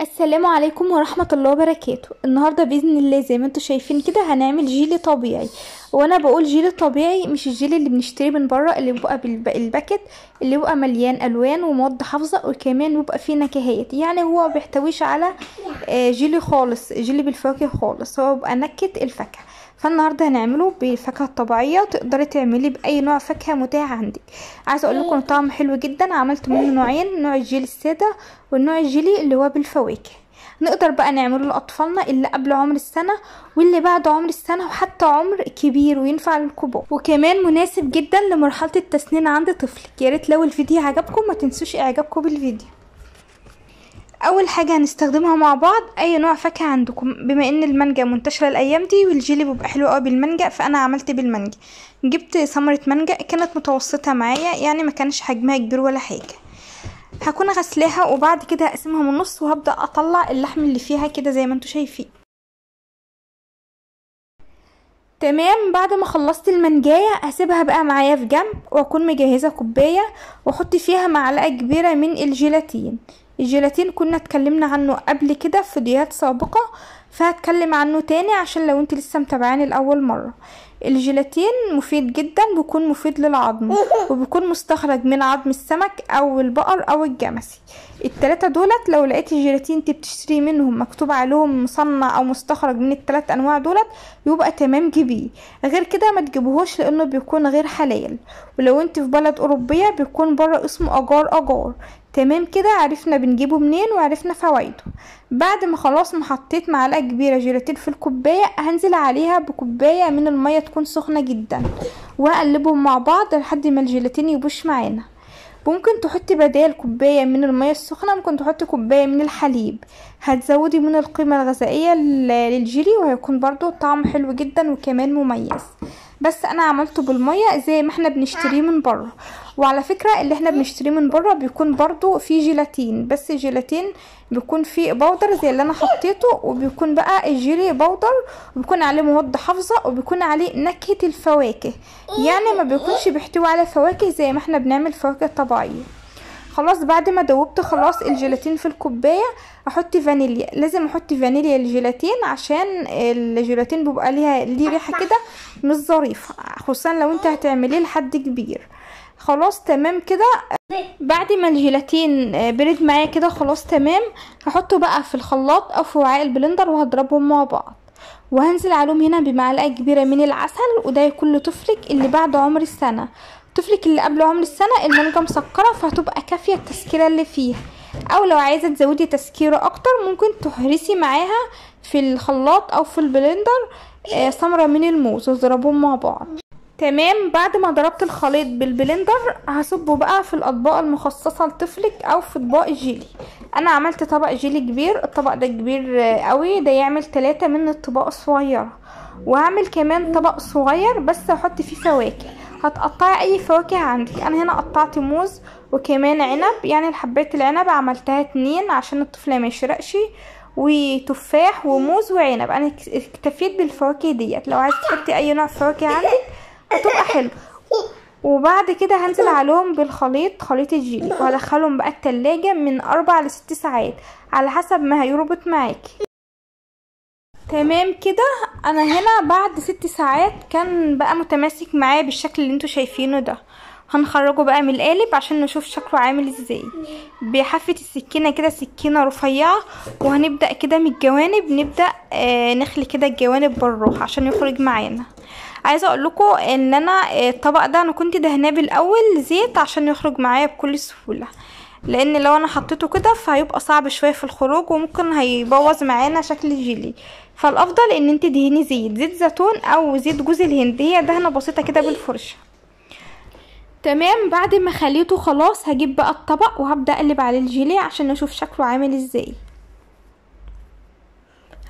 السلام عليكم ورحمة الله وبركاته. النهاردة بإذن الله زي ما أنتوا شايفين كده هنعمل جيلي طبيعي. وأنا بقول جيلي طبيعي مش الجيلي اللي بنشتريه من بره اللي بيبقى بالباكت اللي بيبقى مليان ألوان ومواد حافظة وكمان بيبقى فيه نكهات. يعني هو بيحتويش على آه، جيلي خالص جيلي بالفواكه خالص. هو بيبقى نكهة الفاكهة. فالنهاردة هنعمله بالفاكهه الطبيعيه تقدري تعمليه بأي نوع فاكهة متاح عندك. عايزة أقول لكم طعم حلو جدا عملت منه نوعين نوع الجيلي السادة والنوع الجيلي اللي هو بالفواكه. نقدر بقى نعمله لأطفالنا اللي قبل عمر السنة واللي بعد عمر السنة وحتى عمر كبير وينفع للكبار. وكمان مناسب جدا لمرحلة التسنين عند طفلك. يا ريت لو الفيديو عجبكم ما تنسوش إعجابكم بالفيديو. أول حاجة هنستخدمها مع بعض أي نوع فاكهة عندكم بما إن المانجا منتشرة الأيام دي والجيلي بيبقى حلو قوي بالمانجا فأنا عملت بالمانجا. جبت ثمرة مانجا كانت متوسطة معايا يعني ما كانش حجمها كبير ولا حاجة. هكون غسلاها وبعد كده هقسمها من النص وهبدأ أطلع اللحم اللي فيها كده زي ما أنتوا شايفين. تمام بعد ما خلصت المنجاية هسيبها بقى معايا في جنب وأكون مجهزة كوباية وأحط فيها معلقة كبيرة من الجيلاتين. الجيلاتين كنا اتكلمنا عنه قبل كده في فيديوهات سابقة فهتكلم عنه تاني عشان لو انت لسه متابعاني لأول مرة. الجيلاتين مفيد جدا بيكون مفيد للعظم وبيكون مستخرج من عظم السمك أو البقر أو الجمسي. التلاتة دولت لو لقيتي جيلاتين انت بتشتري منهم مكتوب عليهم مصنع أو مستخرج من التلات أنواع دولت يبقى تمام جيبيه. غير كده ما تجيبوهوش لأنه بيكون غير حلال. ولو انت في بلد أوروبية بيكون بره اسمه أجار أجار. تمام كده عرفنا بنجيبه منين وعرفنا فوائده. بعد ما خلاص ما حطيت معلقة كبيرة جيلاتين في الكوباية هنزل عليها بكوباية من المية تكون سخنة جدا وهقلبهم مع بعض لحد ما الجيلاتين يبوش معانا. ممكن تحطي بدال كوباية من المية السخنة ممكن تحطي كوباية من الحليب. هتزودي من القيمة الغذائية للجيلي وهيكون برضو طعم حلو جدا وكمان مميز. بس أنا عملته بالمية زي ما إحنا بنشتريه من بره. وعلى فكرة اللي إحنا بنشتريه من بره بيكون برضو فيه جيلاتين بس الجيلاتين بيكون فيه بودر زي اللي أنا حطيته وبيكون بقى الجيلي بودر وبيكون عليه مواد حافظة وبيكون عليه نكهة الفواكه. يعني ما بيكونش بيحتوي على فواكه زي ما إحنا بنعمل فواكه طبيعية. خلاص بعد ما دوبت خلاص الجيلاتين في الكوباية أحط فانيليا. لازم أحط فانيليا الجيلاتين عشان الجيلاتين بيبقى ليها ليه ريحة كده مش ظريفة خصوصا لو انت هتعمليه لحد كبير. خلاص تمام كده؟ بعد ما الجيلاتين برد معايا كده خلاص تمام. هحطه بقى في الخلاط أو في وعاء البلندر وهضربهم مع بعض. وهنزل عليهم هنا بمعلقة كبيرة من العسل وده يكون لطفلك اللي بعد عمر السنة. طفلك اللي قبل عمر السنة المانجا مسكرة فهتبقى كافية التسكيره اللي فيها. أو لو عايزة تزودي تسكيره أكتر ممكن تهرسي معاها في الخلاط أو في ال blender ثمره من الموز وتضربهم مع بعض. تمام بعد ما ضربت الخليط بال blender هصبه بقى في الأطباق المخصصة لطفلك أو في أطباق الجيلي. أنا عملت طبق جيلي كبير الطبق ده كبير قوي ده يعمل ثلاثة من الطباق الصغيرة. وهعمل كمان طبق صغير بس هحط فيه فواكه. هتقطعي أي فواكه عندك. أنا هنا قطعت موز وكمان عنب يعني حبات العنب عملتها اتنين عشان الطفل ما يشرقش. وتفاح وموز وعنب. أنا اكتفيت بالفواكه ديت. لو عايزه تحطي أي نوع فواكه عندك هتبقى حلو وبعد كده هنزل عليهم بالخليط خليط الجيلي وهدخلهم بقى التلاجة من أربع لست ساعات على حسب ما هيربط معاكي. تمام كده؟ أنا هنا بعد ست ساعات كان بقى متماسك معايا بالشكل اللي أنتوا شايفينه ده. هنخرجه بقى من القالب عشان نشوف شكله عامل إزاي. بحافة السكينة كده سكينة رفيعة وهنبدأ كده من الجوانب. نبدأ آه نخلي كده الجوانب بالراحة عشان يخرج معانا. عايزة أقول لكم إن أنا الطبق ده أنا كنت دهناه بالأول زيت عشان يخرج معايا بكل سهولة. لأن لو أنا حطيته كده فهيبقى صعب شوية في الخروج وممكن هيبوظ معانا شكل الجيلي. فالأفضل إن أنت دهني زيت زيت زيتون أو زيت جوز الهند هي دهنة بسيطة كده بالفرشة. تمام بعد ما خليته خلاص هجيب بقى الطبق وهبدأ أقلب عليه الجيلي عشان نشوف شكله عامل إزاي.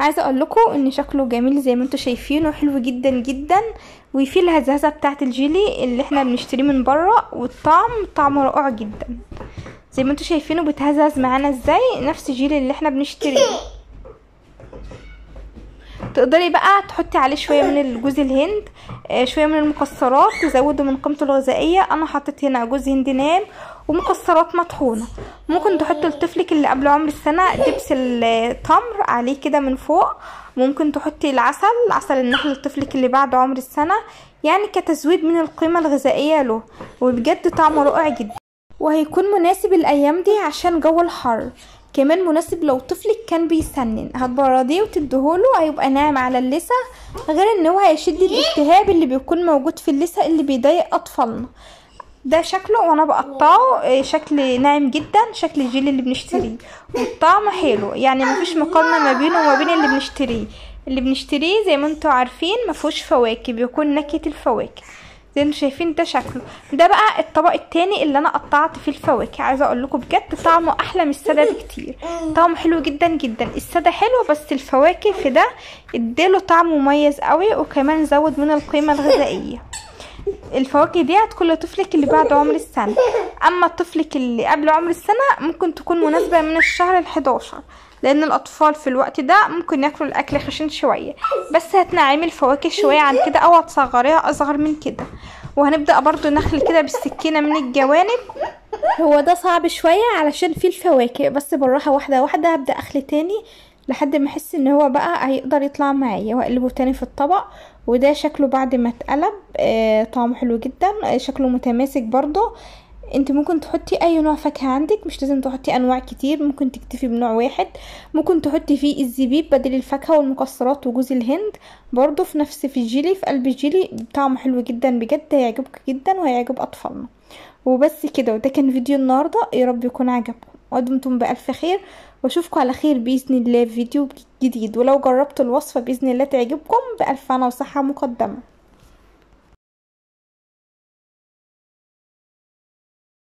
عايزة أقول لكم إن شكله جميل زي ما أنتم شايفينه حلو جدا جدا. وفيه الهزازة بتاعه الجيلي اللي إحنا بنشتريه من بره والطعم طعمه رائع جدا. زي ما أنتم شايفينه بيتهزز معانا إزاي؟ نفس الجيلي اللي إحنا بنشتريه. تقدري بقى تحطي عليه شوية من جوز الهند آه، شوية من المكسرات تزودوا من قيمته الغذائية. أنا حطيت هنا جوز هند ناعم ومكسرات مطحونة. ممكن تحطي لطفلك اللي قبل عمر السنة دبس التمر عليه كده من فوق. ممكن تحطي العسل عسل النحل لطفلك اللي بعد عمر السنة يعني كتزويد من القيمة الغذائية له وبجد طعمه رائع جدا. وهيكون مناسب الأيام دي عشان جو الحر. كمان مناسب لو طفلك كان بيسنن. هتبرديه وتديهوله هيبقى ناعم على اللثه غير إن هو هيشد الالتهاب اللي بيكون موجود في اللثه اللي بيضايق أطفالنا. ده شكله وأنا بقطعه إيه، شكل ناعم جدا شكل الجيل اللي بنشتريه. والطعم حلو. يعني مفيش مقارنة ما بينه وما بين اللي بنشتريه. اللي بنشتريه زي ما أنتوا عارفين مفهوش فواكه بيكون نكهة الفواكه. زي شايفين ده شكله. ده بقى الطبق التاني اللي أنا قطعت فيه الفواكه. عايزة أقول لكم بجد طعمه أحلى من السادة بكتير. طعمه حلو جدا جدا. السادة حلو بس الفواكه في ده اداله طعم مميز قوي وكمان زود من القيمة الغذائية. الفواكه دي هتكون لطفلك اللي بعد عمر السنة. أما طفلك اللي قبل عمر السنة ممكن تكون مناسبة من الشهر الحداشر. لأن الأطفال في الوقت ده ممكن ياكلوا الأكل خشن شوية. بس هتنعمي الفواكه شوية عن كده أو هتصغريها أصغر من كده. وهنبدأ برضو نخل كده بالسكينة من الجوانب. هو ده صعب شوية علشان فيه الفواكه بس بالراحة واحدة واحدة هبدأ أخلي تاني لحد ما أحس إن هو بقى هيقدر يطلع معايا. واقلبه تاني في الطبق وده شكله بعد ما اتقلب آه طعمه حلو جدا آه شكله متماسك برضه انت ممكن تحطي اي نوع فاكهة عندك مش لازم تحطي انواع كتير ممكن تكتفي بنوع واحد. ممكن تحطي فيه الزبيب بدل الفاكهة والمكسرات وجوز الهند. برضه في نفس في الجيلي في قلب الجيلي طعمه حلو جدا بجد هيعجبك جدا وهيعجب أطفالنا. وبس كده وده كان فيديو النهارده. يا رب يكون عجبكم. ودمتم بألف خير. وأشوفكم على خير بإذن الله في فيديو جديد. ولو جربتوا الوصفة بإذن الله تعجبكم بألف هنا وصحة مقدمة.